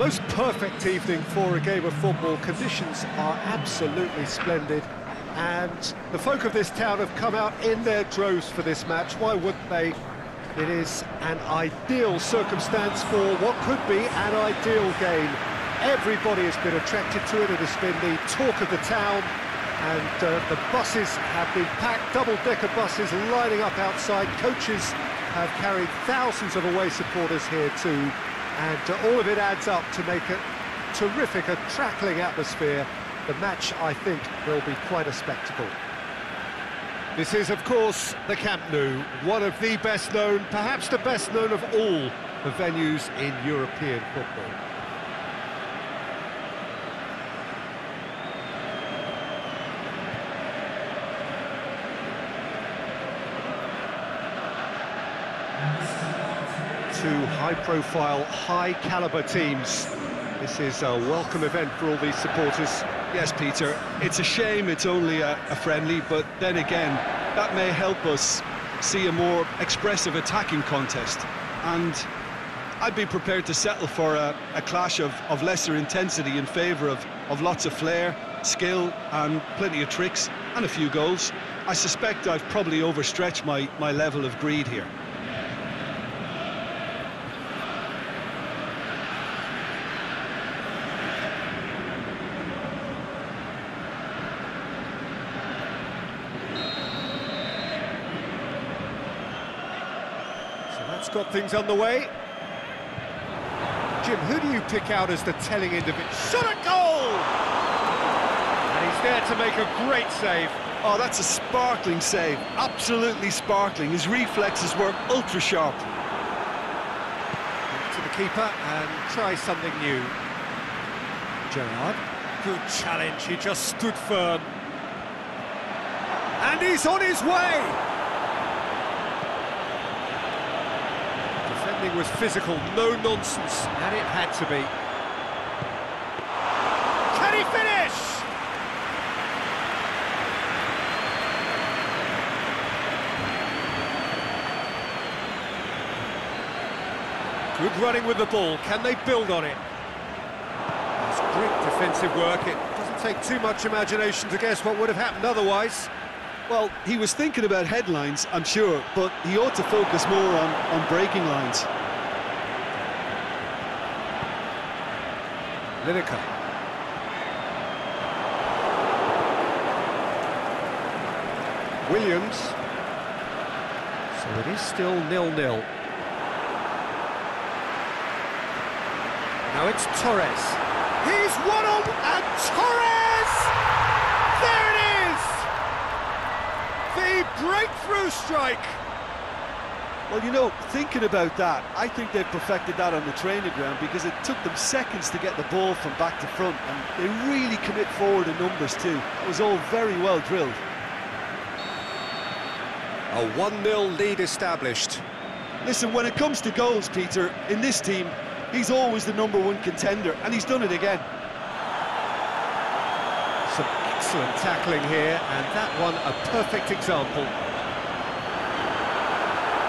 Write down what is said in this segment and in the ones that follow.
Most perfect evening for a game of football. Conditions are absolutely splendid. And the folk of this town have come out in their droves for this match. Why wouldn't they? It is an ideal circumstance for what could be an ideal game. Everybody has been attracted to it. It has been the talk of the town. And uh, the buses have been packed, double-decker buses lining up outside. Coaches have carried thousands of away supporters here too and all of it adds up to make a terrific, a crackling atmosphere. The match, I think, will be quite a spectacle. This is, of course, the Camp Nou, one of the best known, perhaps the best known of all the venues in European football. Two high-profile, high-caliber teams. This is a welcome event for all these supporters. Yes, Peter, it's a shame it's only a, a friendly, but then again, that may help us see a more expressive attacking contest. And I'd be prepared to settle for a, a clash of, of, lesser intensity in favour of, of lots of flair, skill and plenty of tricks and a few goals. I suspect I've probably overstretched my, my level of greed here. Got things on the way. Jim, who do you pick out as the telling individual? Shot a goal! And he's there to make a great save. Oh, that's a sparkling save. Absolutely sparkling. His reflexes were ultra sharp. To the keeper and try something new. Gerrard. Good challenge. He just stood firm. And he's on his way! Was physical, no nonsense, and it had to be. Can he finish? Good running with the ball, can they build on it? It's great defensive work, it doesn't take too much imagination to guess what would have happened otherwise. Well, he was thinking about headlines, I'm sure, but he ought to focus more on, on breaking lines. Lineker. Williams. So it is still nil-nil. Now it's Torres. He's one on and Torres! It is! The breakthrough strike! Well, you know, thinking about that, I think they've perfected that on the training ground because it took them seconds to get the ball from back to front, and they really commit forward in numbers too. It was all very well drilled. A 1-0 lead established. Listen, when it comes to goals, Peter, in this team, he's always the number one contender, and he's done it again. Excellent tackling here, and that one a perfect example.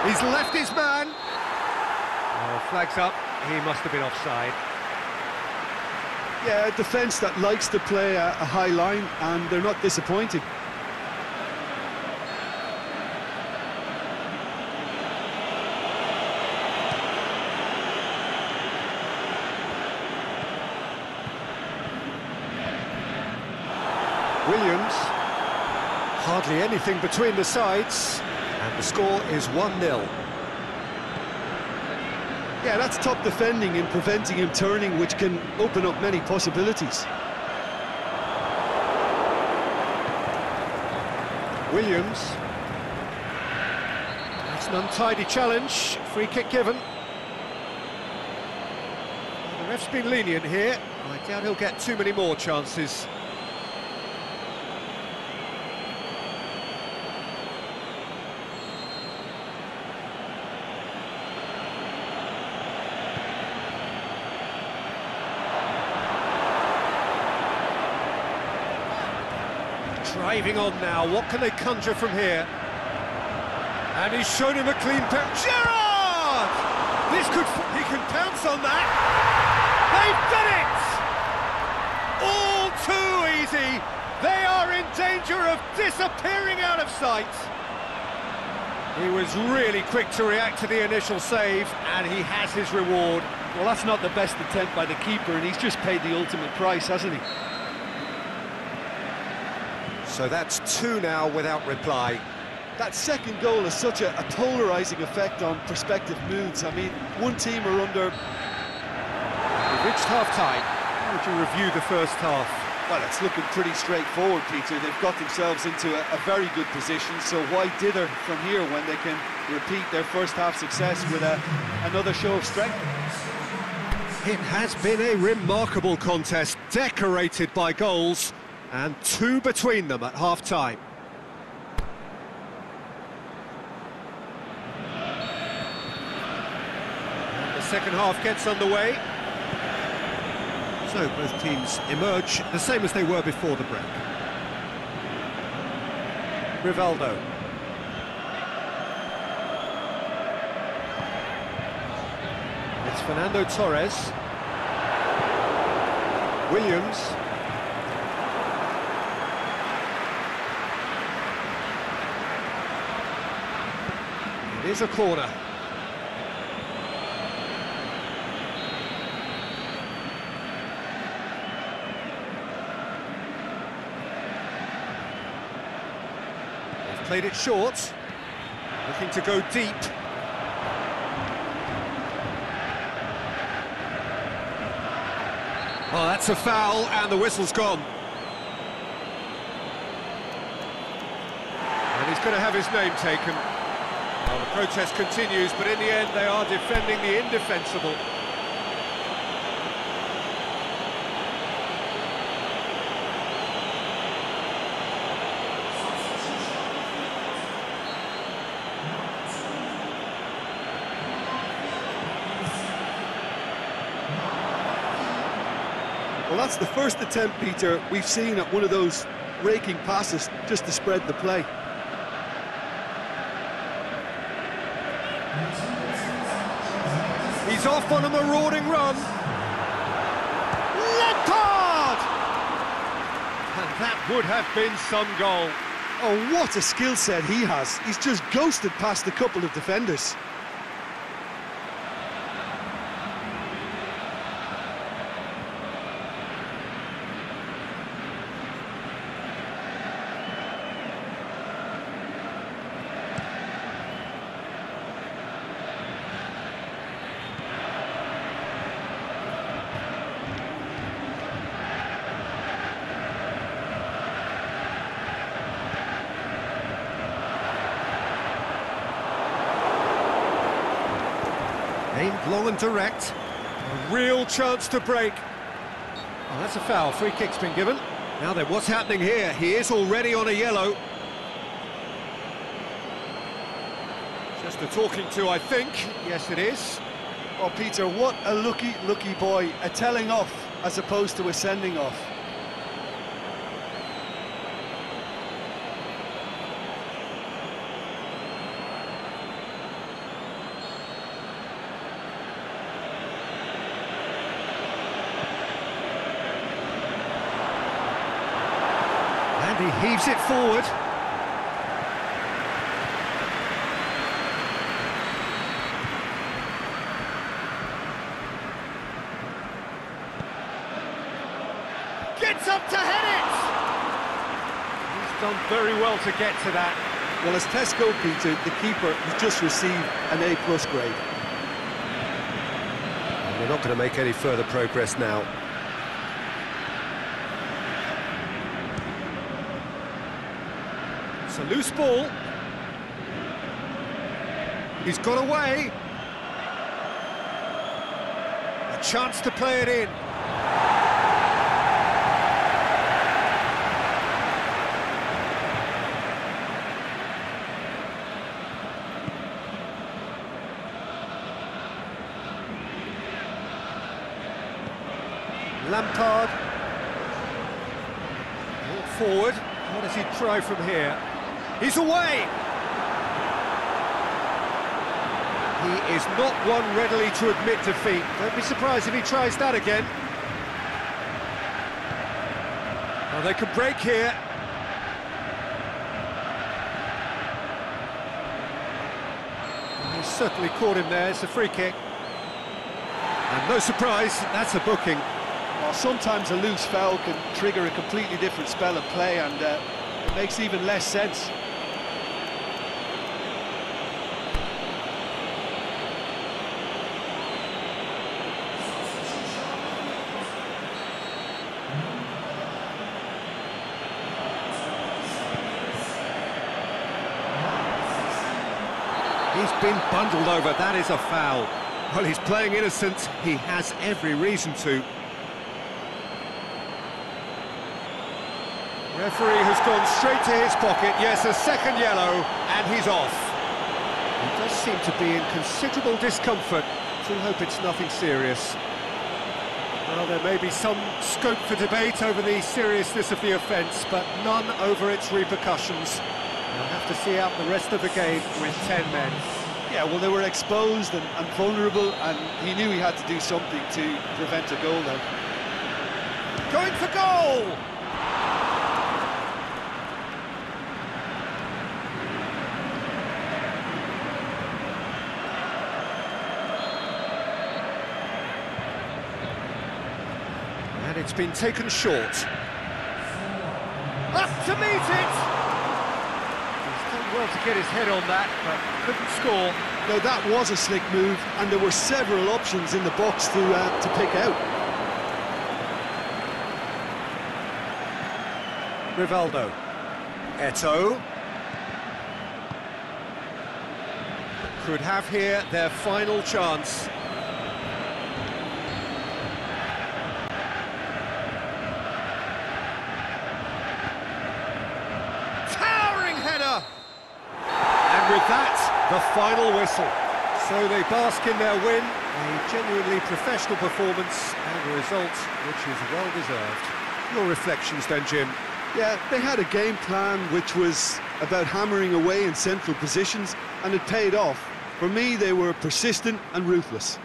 He's left his man. Oh, flags up. He must have been offside. Yeah, a defence that likes to play a, a high line, and they're not disappointing. Williams. Hardly anything between the sides. And the score is 1-0. Yeah, that's top defending and preventing him turning, which can open up many possibilities. Williams. That's an untidy challenge. Free kick given. The ref's been lenient here. I doubt he'll get too many more chances. Driving on now, what can they conjure from here? And he's shown him a clean pair. Gerrard! This could... He can pounce on that. They've done it! All too easy. They are in danger of disappearing out of sight. He was really quick to react to the initial save, and he has his reward. Well, that's not the best attempt by the keeper, and he's just paid the ultimate price, hasn't he? So that's two now without reply. That second goal has such a, a polarising effect on prospective moods. I mean, one team are under... We've reached half-time. How would you review the first half? Well, it's looking pretty straightforward, Peter. They've got themselves into a, a very good position, so why dither from here when they can repeat their first half success with a, another show of strength? It has been a remarkable contest, decorated by goals, and two between them at half-time. The second half gets underway. So both teams emerge the same as they were before the break. Rivaldo. It's Fernando Torres. Williams. Is a corner. They've played it short. Looking to go deep. Oh, that's a foul, and the whistle's gone. And he's going to have his name taken. Well, the protest continues, but in the end, they are defending the indefensible. Well, that's the first attempt, Peter, we've seen at one of those raking passes just to spread the play. He's off on a marauding run. Lampard! And that would have been some goal. Oh, what a skill set he has. He's just ghosted past a couple of defenders. Direct. A real chance to break. Oh, that's a foul. Free kick's been given. Now then, what's happening here? He is already on a yellow. Just a talking to, I think. Yes, it is. Oh, Peter, what a lucky, lucky boy. A telling off as opposed to a sending off. And he heaves it forward. Gets up to head it! He's done very well to get to that. Well, as Tesco, Peter, the keeper has just received an A-plus grade. And they're not going to make any further progress now. It's a loose ball. He's got away. A chance to play it in. Lampard. Brought forward. What does he try from here? He's away! He is not one readily to admit defeat. Don't be surprised if he tries that again. Well, they can break here. He's certainly caught him there, it's a free kick. And no surprise, that's a booking. Well, sometimes a loose foul can trigger a completely different spell of play and uh, it makes even less sense. He's been bundled over, that is a foul. Well, he's playing innocent, he has every reason to. Referee has gone straight to his pocket, yes, a second yellow, and he's off. He does seem to be in considerable discomfort, so hope it's nothing serious. Well, there may be some scope for debate over the seriousness of the offence, but none over its repercussions. We'll have to see out the rest of the game with 10 men. Yeah, well, they were exposed and, and vulnerable, and he knew he had to do something to prevent a goal then. Going for goal! And it's been taken short. Up to meet it! He's to get his head on that, but couldn't score. Now, that was a slick move, and there were several options in the box to, uh, to pick out. Rivaldo. Eto'o. Could have here their final chance. Towering header! And with that, the final whistle. So they bask in their win, a genuinely professional performance, and a result which is well-deserved. Your reflections then, Jim? Yeah, they had a game plan which was about hammering away in central positions, and it paid off. For me, they were persistent and ruthless.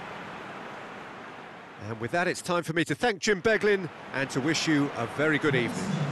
And with that, it's time for me to thank Jim Beglin and to wish you a very good evening.